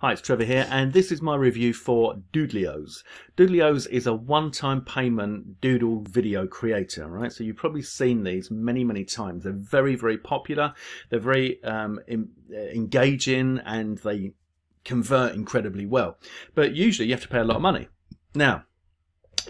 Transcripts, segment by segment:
Hi, it's Trevor here, and this is my review for Doodleoze. Doodleoze is a one-time payment doodle video creator, right? So you've probably seen these many, many times. They're very, very popular. They're very um, in, uh, engaging, and they convert incredibly well. But usually you have to pay a lot of money. Now,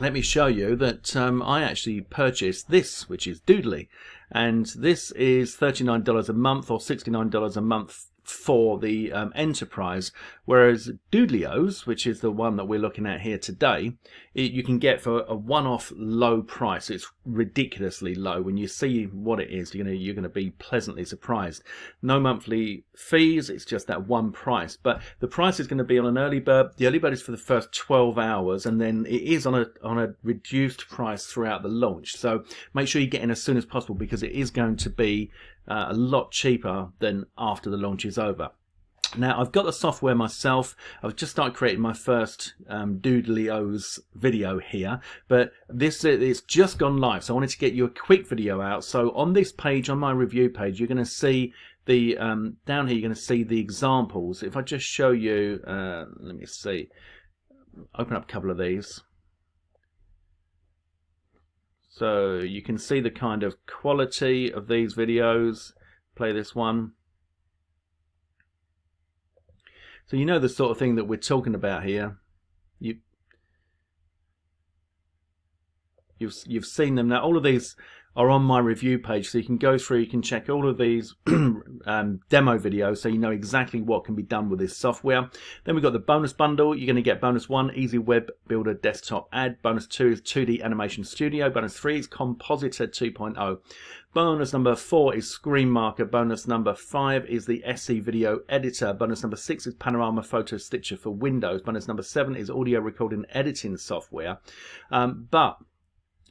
let me show you that um, I actually purchased this, which is Doodly. And this is $39 a month or $69 a month for the um, enterprise, whereas Doodleoze, which is the one that we're looking at here today, it, you can get for a one-off low price. It's ridiculously low. When you see what it is, you're gonna you're gonna be pleasantly surprised. No monthly fees. It's just that one price. But the price is going to be on an early bird. The early bird is for the first 12 hours, and then it is on a on a reduced price throughout the launch. So make sure you get in as soon as possible because it is going to be uh, a lot cheaper than after the launch is over. Now I've got the software myself. I've just started creating my first um, Doodleoze video here, but this it's just gone live. So I wanted to get you a quick video out. So on this page, on my review page, you're going to see the um, down here. You're going to see the examples. If I just show you, uh, let me see, open up a couple of these. So you can see the kind of quality of these videos. Play this one. So you know the sort of thing that we're talking about here. You, you've you've seen them now. All of these are on my review page, so you can go through, you can check all of these um, demo videos so you know exactly what can be done with this software. Then we've got the bonus bundle. You're going to get bonus one, Easy Web Builder Desktop Ad. Bonus two is 2D Animation Studio. Bonus three is Compositor 2.0. Bonus number four is Screen Marker. Bonus number five is the SE Video Editor. Bonus number six is Panorama Photo Stitcher for Windows. Bonus number seven is Audio Recording Editing Software. Um, but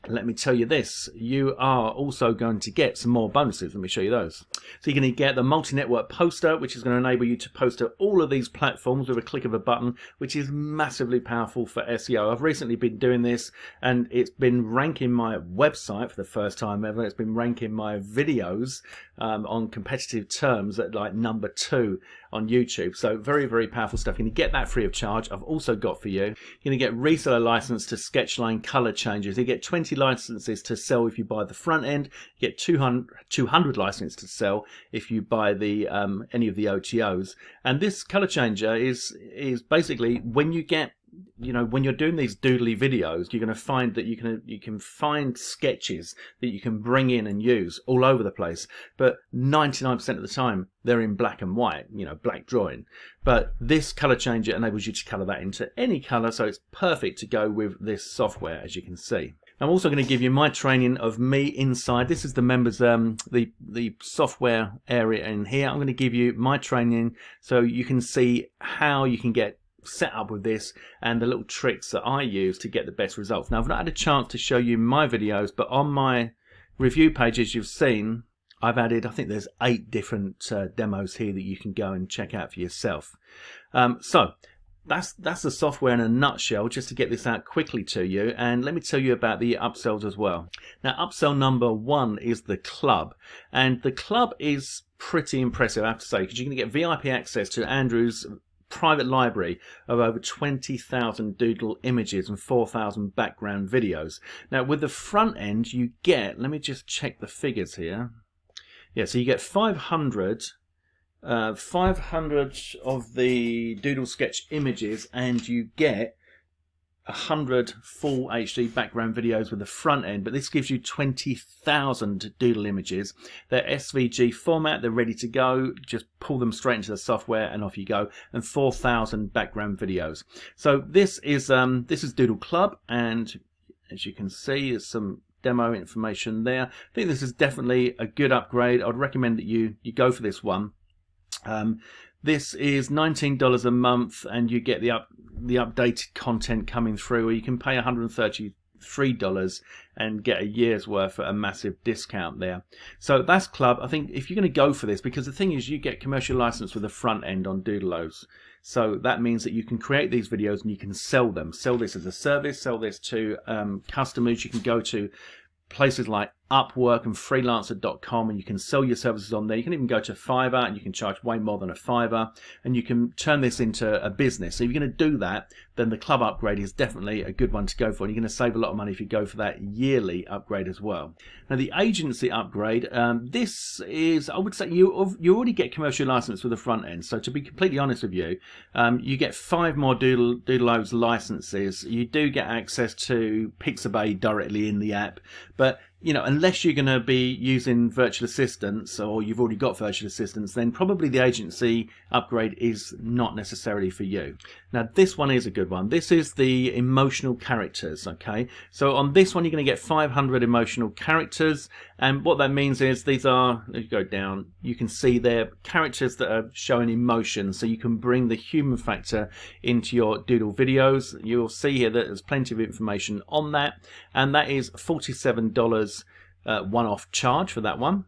let me tell you this, you are also going to get some more bonuses. Let me show you those. So you're going to get the multi-network poster, which is going to enable you to post to all of these platforms with a click of a button, which is massively powerful for SEO. I've recently been doing this and it's been ranking my website for the first time ever. It's been ranking my videos um, on competitive terms at like number two on YouTube. So very, very powerful stuff. You're going to get that free of charge. I've also got for you, you're going to get reseller license to Sketchline color changes. You get 20 licenses to sell if you buy the front end. You get 200, 200 licenses to sell if you buy the um, any of the OTOs. And this color changer is is basically when you get you know when you're doing these doodly videos you're going to find that you can you can find sketches that you can bring in and use all over the place but 99% of the time they're in black and white you know black drawing but this color changer enables you to color that into any color so it's perfect to go with this software as you can see I'm also going to give you my training of me inside. This is the members, um, the the software area in here. I'm going to give you my training so you can see how you can get set up with this and the little tricks that I use to get the best results. Now I've not had a chance to show you my videos but on my review page as you've seen I've added I think there's eight different uh, demos here that you can go and check out for yourself. Um, so that's that's the software in a nutshell just to get this out quickly to you and let me tell you about the upsells as well now upsell number one is the club and the club is pretty impressive I have to say because you're going to get VIP access to Andrew's private library of over 20,000 doodle images and 4,000 background videos. Now with the front end you get, let me just check the figures here. Yeah, so you get 500 uh, 500 of the doodle sketch images and you get 100 full HD background videos with the front end, but this gives you 20,000 doodle images. They're SVG format, they're ready to go. Just pull them straight into the software and off you go. And 4,000 background videos. So this is um, this is Doodle Club, and as you can see, there's some demo information there. I think this is definitely a good upgrade. I'd recommend that you you go for this one. Um, this is $19 a month and you get the up the updated content coming through or you can pay $133 and get a year's worth at a massive discount there. So that's Club. I think if you're going to go for this, because the thing is you get commercial license with the front end on Doodleoze. So that means that you can create these videos and you can sell them. Sell this as a service, sell this to um, customers. You can go to places like Upwork and freelancer.com and you can sell your services on there. You can even go to Fiverr and you can charge way more than a Fiverr and you can turn this into a business. So if you're going to do that, then the club upgrade is definitely a good one to go for. And you're going to save a lot of money if you go for that yearly upgrade as well. Now the agency upgrade, um, this is, I would say you, you already get commercial license for the front end. So to be completely honest with you, um, you get five more Doodle, Doodleoze licenses. You do get access to Pixabay directly in the app, but you know, unless you're going to be using virtual assistants or you've already got virtual assistants, then probably the agency upgrade is not necessarily for you. Now, this one is a good one. This is the emotional characters, okay? So on this one, you're going to get 500 emotional characters. And what that means is these are, if you go down, you can see they're characters that are showing emotion. So you can bring the human factor into your doodle videos. You'll see here that there's plenty of information on that. And that is $47 uh, one-off charge for that one.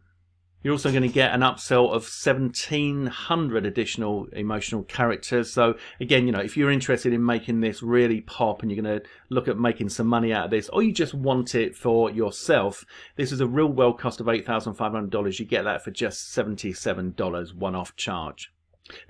You're also going to get an upsell of 1700 additional emotional characters. So again, you know, if you're interested in making this really pop and you're going to look at making some money out of this, or you just want it for yourself, this is a real well cost of $8,500. You get that for just $77 one-off charge.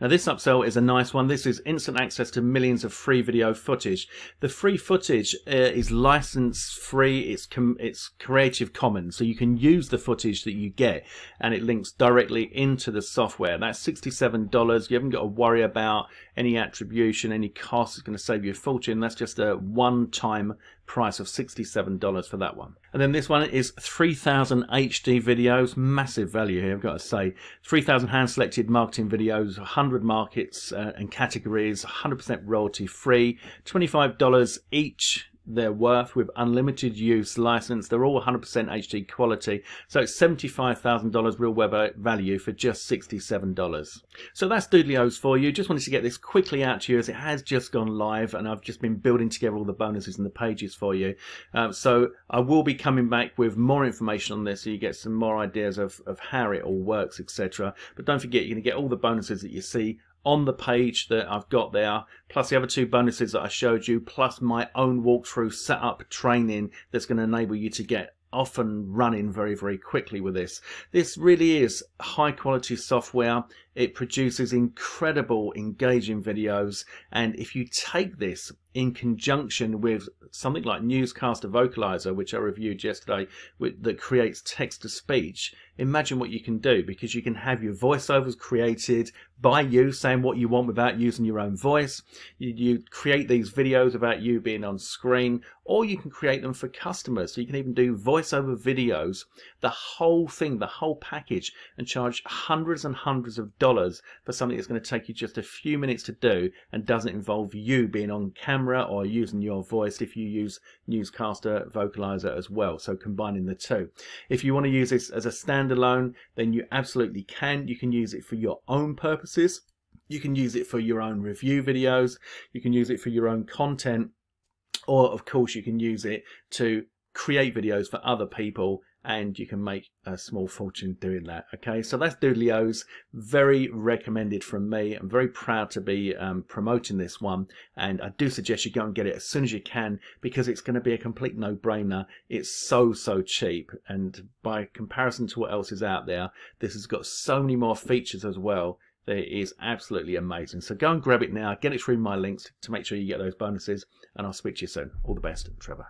Now this upsell is a nice one. This is instant access to millions of free video footage. The free footage uh, is license free. It's it's Creative Commons, so you can use the footage that you get, and it links directly into the software. That's sixty-seven dollars. You haven't got to worry about any attribution, any cost. It's going to save you a fortune. That's just a one-time price of $67 for that one. And then this one is 3000 HD videos, massive value here, I've got to say. 3000 hand selected marketing videos, 100 markets uh, and categories, 100% royalty free, $25 each they're worth with unlimited use license. They're all 100% HD quality. So it's $75,000 real web value for just $67. So that's Doodleoze for you. Just wanted to get this quickly out to you as it has just gone live and I've just been building together all the bonuses and the pages for you. Um, so I will be coming back with more information on this so you get some more ideas of, of how it all works, etc. But don't forget, you're going to get all the bonuses that you see on the page that I've got there, plus the other two bonuses that I showed you, plus my own walkthrough setup training that's going to enable you to get off and running very, very quickly with this. This really is high quality software. It produces incredible engaging videos. And if you take this in conjunction with something like Newscaster Vocalizer, which I reviewed yesterday, that creates text to speech, imagine what you can do because you can have your voiceovers created by you saying what you want without using your own voice. You, you, create these videos about you being on screen, or you can create them for customers. So you can even do voiceover videos, the whole thing, the whole package, and charge hundreds and hundreds of dollars for something that's going to take you just a few minutes to do and doesn't involve you being on camera or using your voice if you use Newscaster Vocalizer as well. So combining the two. If you want to use this as a standalone, then you absolutely can. You can use it for your own purposes. You can use it for your own review videos. You can use it for your own content. Or, of course, you can use it to create videos for other people and you can make a small fortune doing that okay? So that's doodleoze very recommended from me. I'm very proud to be um, promoting this one and i do suggest you go and get it as soon as you can because it's going to be a complete no-brainer. It's so so cheap and by comparison to what else is out there this has got so many more features as well it is absolutely amazing. So go and grab it now get it through my links to make sure you get those bonuses and i'll speak to you soon. All the best trevor